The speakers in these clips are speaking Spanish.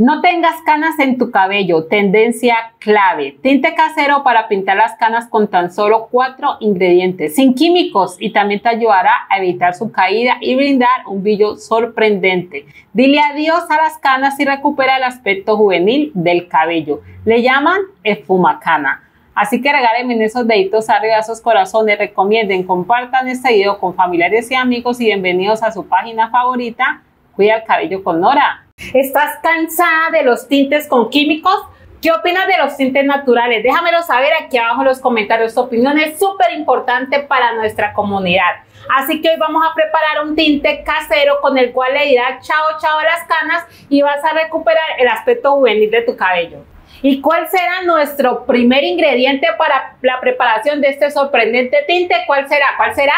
No tengas canas en tu cabello, tendencia clave. Tinte casero para pintar las canas con tan solo cuatro ingredientes, sin químicos y también te ayudará a evitar su caída y brindar un brillo sorprendente. Dile adiós a las canas y recupera el aspecto juvenil del cabello. Le llaman esfumacana. Así que regálenme esos deditos arriba, esos corazones, recomienden, compartan este video con familiares y amigos y bienvenidos a su página favorita, Cuida el cabello con Nora. ¿Estás cansada de los tintes con químicos? ¿Qué opinas de los tintes naturales? Déjamelo saber aquí abajo en los comentarios. Tu opinión es súper importante para nuestra comunidad. Así que hoy vamos a preparar un tinte casero con el cual le dirá chao chao a las canas y vas a recuperar el aspecto juvenil de tu cabello. ¿Y cuál será nuestro primer ingrediente para la preparación de este sorprendente tinte? ¿Cuál será? ¿Cuál será?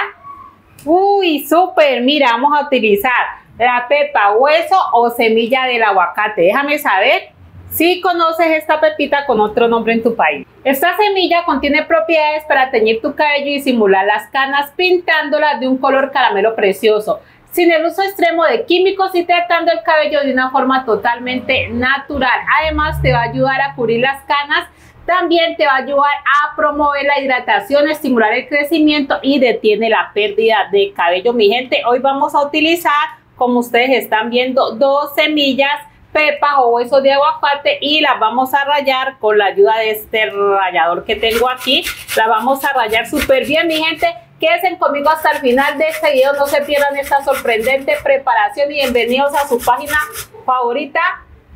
Uy, súper. Mira, vamos a utilizar la pepa, hueso o semilla del aguacate. Déjame saber si conoces esta pepita con otro nombre en tu país. Esta semilla contiene propiedades para teñir tu cabello y simular las canas pintándola de un color caramelo precioso, sin el uso extremo de químicos y tratando el cabello de una forma totalmente natural. Además te va a ayudar a cubrir las canas también te va a ayudar a promover la hidratación, estimular el crecimiento y detiene la pérdida de cabello. Mi gente, hoy vamos a utilizar como ustedes están viendo, dos semillas pepa o hueso de aguacate y las vamos a rayar con la ayuda de este rallador que tengo aquí. La vamos a rayar súper bien, mi gente. Quédense conmigo hasta el final de este video. No se pierdan esta sorprendente preparación y bienvenidos a su página favorita.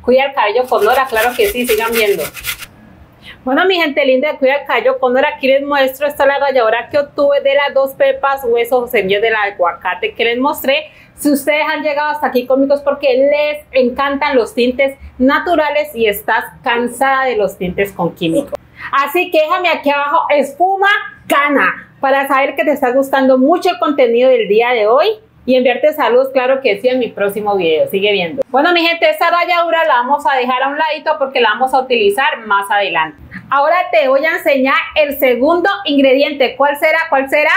Cuida el cabello con Nora, claro que sí, sigan viendo. Bueno, mi gente linda, cuida el cabello con Nora. Aquí les muestro, esta es la ralladora que obtuve de las dos pepas, huesos, semillas del aguacate que les mostré. Si ustedes han llegado hasta aquí conmigo porque les encantan los tintes naturales y estás cansada de los tintes con químicos. Así que déjame aquí abajo espuma cana para saber que te está gustando mucho el contenido del día de hoy y enviarte saludos, claro que sí, en mi próximo video. Sigue viendo. Bueno, mi gente, esta ralladura la vamos a dejar a un ladito porque la vamos a utilizar más adelante. Ahora te voy a enseñar el segundo ingrediente. ¿Cuál será? ¿Cuál será?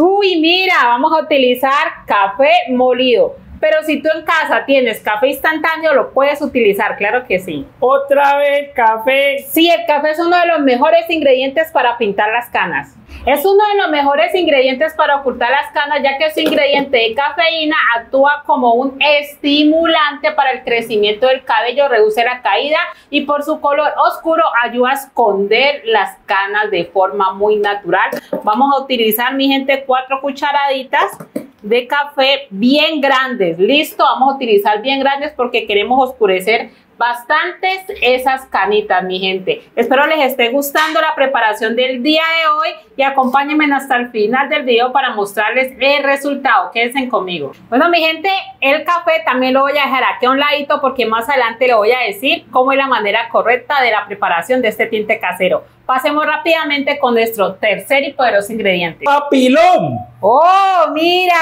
Uy, mira, vamos a utilizar café molido. Pero si tú en casa tienes café instantáneo, lo puedes utilizar, claro que sí. Otra vez café. Sí, el café es uno de los mejores ingredientes para pintar las canas. Es uno de los mejores ingredientes para ocultar las canas, ya que su ingrediente de cafeína actúa como un estimulante para el crecimiento del cabello, reduce la caída y por su color oscuro ayuda a esconder las canas de forma muy natural. Vamos a utilizar, mi gente, cuatro cucharaditas de café bien grandes. Listo, vamos a utilizar bien grandes porque queremos oscurecer bastantes esas canitas, mi gente. Espero les esté gustando la preparación del día de hoy y acompáñenme hasta el final del video para mostrarles el resultado. Quédense conmigo. Bueno, mi gente, el café también lo voy a dejar aquí a un ladito porque más adelante le voy a decir cómo es la manera correcta de la preparación de este tinte casero. Pasemos rápidamente con nuestro tercer y poderoso ingrediente. Papilón. Oh, mira.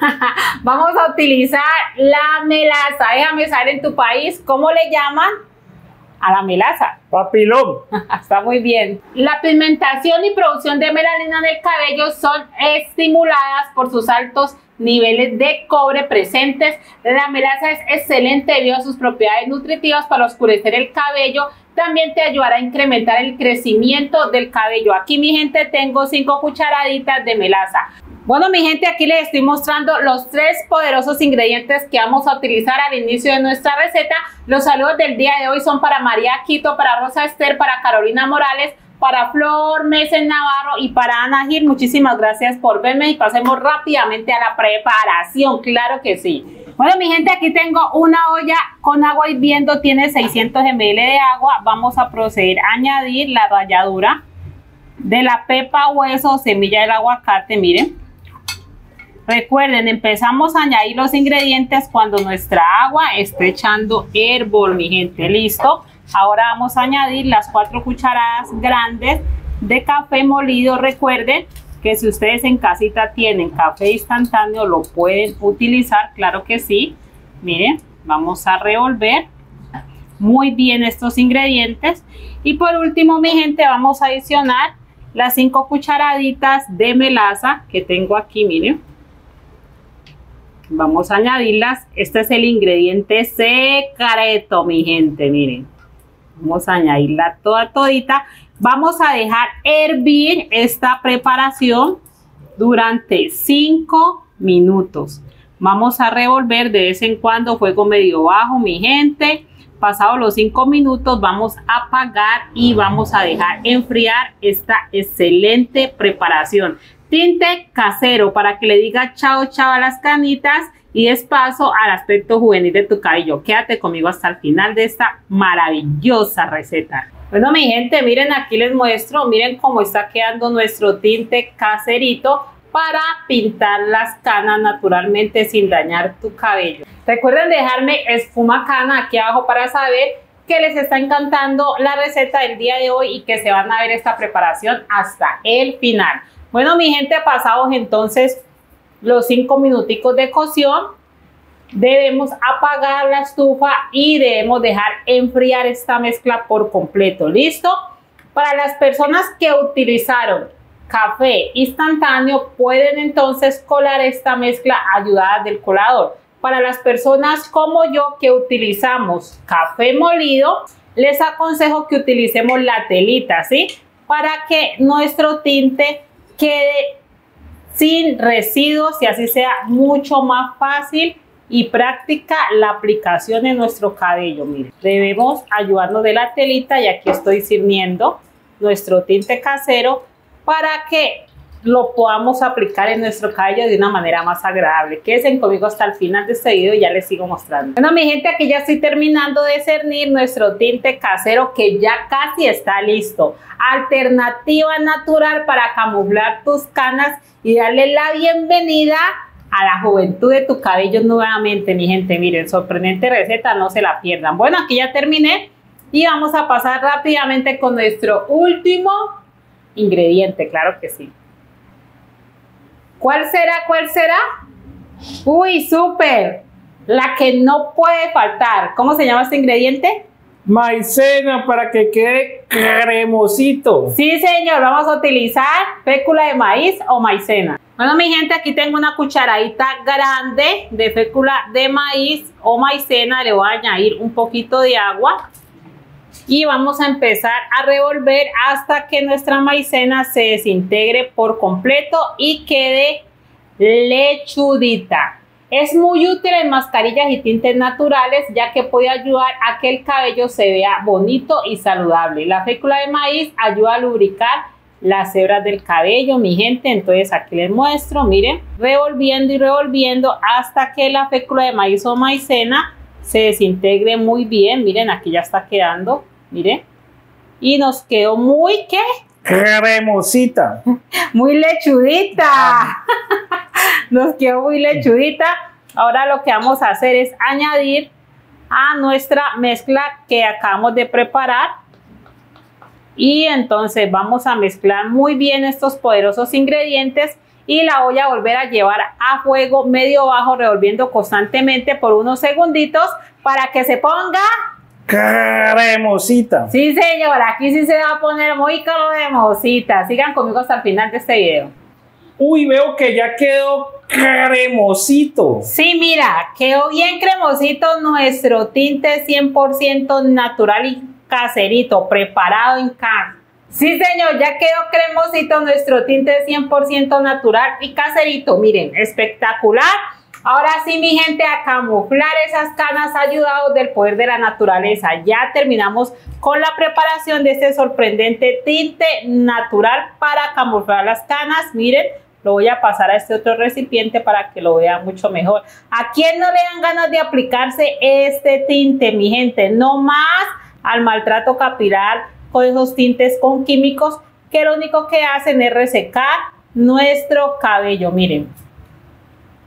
Vamos a utilizar la melaza. Déjame saber en tu país cómo le llaman a la melaza. Papilón. Está muy bien. La pigmentación y producción de melanina en el cabello son estimuladas por sus altos niveles de cobre presentes. La melaza es excelente debido a sus propiedades nutritivas para oscurecer el cabello también te ayudará a incrementar el crecimiento del cabello. Aquí mi gente tengo 5 cucharaditas de melaza. Bueno mi gente aquí les estoy mostrando los tres poderosos ingredientes que vamos a utilizar al inicio de nuestra receta. Los saludos del día de hoy son para María Quito, para Rosa Esther, para Carolina Morales, para Flor Meses Navarro y para Ana Gil. Muchísimas gracias por verme y pasemos rápidamente a la preparación. Claro que sí. Bueno, mi gente, aquí tengo una olla con agua hirviendo, tiene 600 ml de agua. Vamos a proceder a añadir la ralladura de la pepa, hueso, semilla del aguacate, miren. Recuerden, empezamos a añadir los ingredientes cuando nuestra agua esté echando hervor, mi gente. ¿Listo? Ahora vamos a añadir las cuatro cucharadas grandes de café molido. Recuerden que si ustedes en casita tienen café instantáneo lo pueden utilizar, claro que sí. Miren, vamos a revolver muy bien estos ingredientes. Y por último, mi gente, vamos a adicionar las cinco cucharaditas de melaza que tengo aquí, miren. Vamos a añadirlas. Este es el ingrediente secreto, mi gente, miren. Vamos a añadirla toda todita. Vamos a dejar hervir esta preparación durante 5 minutos. Vamos a revolver de vez en cuando, fuego medio bajo, mi gente. Pasados los 5 minutos vamos a apagar y vamos a dejar enfriar esta excelente preparación. Tinte casero para que le diga chao chao a las canitas y des paso al aspecto juvenil de tu cabello. Quédate conmigo hasta el final de esta maravillosa receta. Bueno, mi gente, miren aquí les muestro, miren cómo está quedando nuestro tinte caserito para pintar las canas naturalmente sin dañar tu cabello. Recuerden dejarme espuma cana aquí abajo para saber que les está encantando la receta del día de hoy y que se van a ver esta preparación hasta el final. Bueno, mi gente, pasados entonces los cinco minuticos de cocción, debemos apagar la estufa y debemos dejar enfriar esta mezcla por completo. ¿Listo? Para las personas que utilizaron café instantáneo, pueden entonces colar esta mezcla ayudada del colador. Para las personas como yo que utilizamos café molido, les aconsejo que utilicemos la telita, ¿sí? Para que nuestro tinte quede sin residuos y así sea mucho más fácil y práctica la aplicación en nuestro cabello. Mire, debemos ayudarnos de la telita y aquí estoy sirviendo nuestro tinte casero para que lo podamos aplicar en nuestro cabello de una manera más agradable. Quédense conmigo hasta el final de este video y ya les sigo mostrando. Bueno, mi gente, aquí ya estoy terminando de cernir nuestro tinte casero que ya casi está listo. Alternativa natural para camuflar tus canas y darle la bienvenida a la juventud de tu cabello nuevamente, mi gente. Miren, sorprendente receta, no se la pierdan. Bueno, aquí ya terminé y vamos a pasar rápidamente con nuestro último ingrediente, claro que sí. ¿Cuál será? ¿Cuál será? Uy, súper. La que no puede faltar. ¿Cómo se llama este ingrediente? Maicena para que quede cremosito. Sí, señor. Vamos a utilizar fécula de maíz o maicena. Bueno, mi gente, aquí tengo una cucharadita grande de fécula de maíz o maicena. Le voy a añadir un poquito de agua y vamos a empezar a revolver hasta que nuestra maicena se desintegre por completo y quede lechudita. Es muy útil en mascarillas y tintes naturales ya que puede ayudar a que el cabello se vea bonito y saludable. La fécula de maíz ayuda a lubricar las hebras del cabello, mi gente. Entonces aquí les muestro, miren, revolviendo y revolviendo hasta que la fécula de maíz o maicena se desintegre muy bien. Miren, aquí ya está quedando Mire. Y nos quedó muy, ¿qué? Cremosita. muy lechudita. nos quedó muy lechudita. Ahora lo que vamos a hacer es añadir a nuestra mezcla que acabamos de preparar. Y entonces vamos a mezclar muy bien estos poderosos ingredientes y la voy a volver a llevar a fuego medio bajo revolviendo constantemente por unos segunditos para que se ponga cremosita. Sí, señor, aquí sí se va a poner muy cremosita. Sigan conmigo hasta el final de este video. Uy, veo que ya quedó cremosito. Sí, mira, quedó bien cremosito nuestro tinte 100% natural y caserito, preparado en casa. Sí, señor, ya quedó cremosito nuestro tinte 100% natural y caserito. Miren, espectacular. Ahora sí, mi gente, a camuflar esas canas ayudados del poder de la naturaleza. Ya terminamos con la preparación de este sorprendente tinte natural para camuflar las canas. Miren, lo voy a pasar a este otro recipiente para que lo vean mucho mejor. ¿A quién no le dan ganas de aplicarse este tinte, mi gente? No más al maltrato capilar con esos tintes con químicos que lo único que hacen es resecar nuestro cabello. Miren,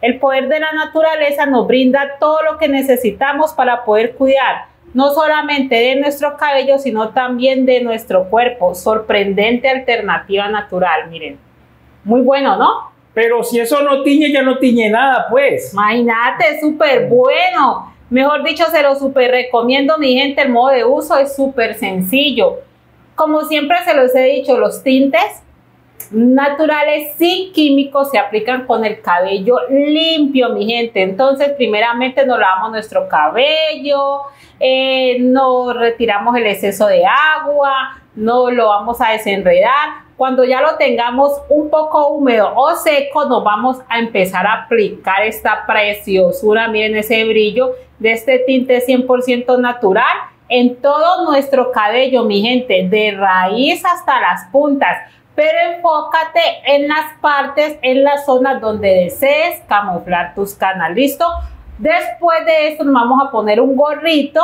el poder de la naturaleza nos brinda todo lo que necesitamos para poder cuidar no solamente de nuestro cabello, sino también de nuestro cuerpo. Sorprendente alternativa natural, miren. Muy bueno, ¿no? Pero si eso no tiñe, ya no tiñe nada, pues. Imagínate, súper bueno. Mejor dicho, se lo súper recomiendo, mi gente. El modo de uso es súper sencillo. Como siempre se los he dicho, los tintes naturales sin químicos se aplican con el cabello limpio, mi gente. Entonces, primeramente nos lavamos nuestro cabello, eh, nos retiramos el exceso de agua, no lo vamos a desenredar. Cuando ya lo tengamos un poco húmedo o seco, nos vamos a empezar a aplicar esta preciosura. Miren ese brillo de este tinte 100% natural en todo nuestro cabello, mi gente, de raíz hasta las puntas pero enfócate en las partes, en las zonas donde desees camuflar tus canas, ¿listo? Después de esto nos vamos a poner un gorrito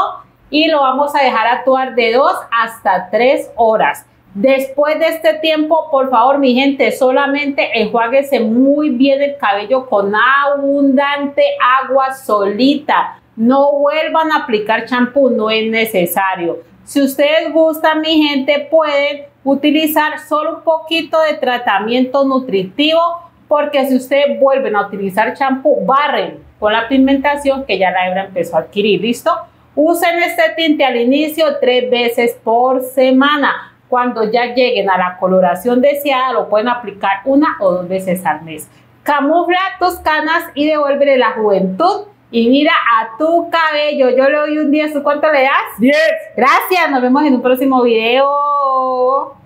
y lo vamos a dejar actuar de 2 hasta 3 horas. Después de este tiempo, por favor, mi gente, solamente enjuáguese muy bien el cabello con abundante agua solita. No vuelvan a aplicar champú, no es necesario. Si ustedes gustan, mi gente, pueden utilizar solo un poquito de tratamiento nutritivo porque si ustedes vuelven a utilizar champú, barren con la pigmentación que ya la hebra empezó a adquirir, ¿listo? Usen este tinte al inicio tres veces por semana. Cuando ya lleguen a la coloración deseada, lo pueden aplicar una o dos veces al mes. Camufla tus canas y devuélvele la juventud y mira a tu cabello. Yo le doy un 10. ¿Tú cuánto le das? 10. Gracias. Nos vemos en un próximo video.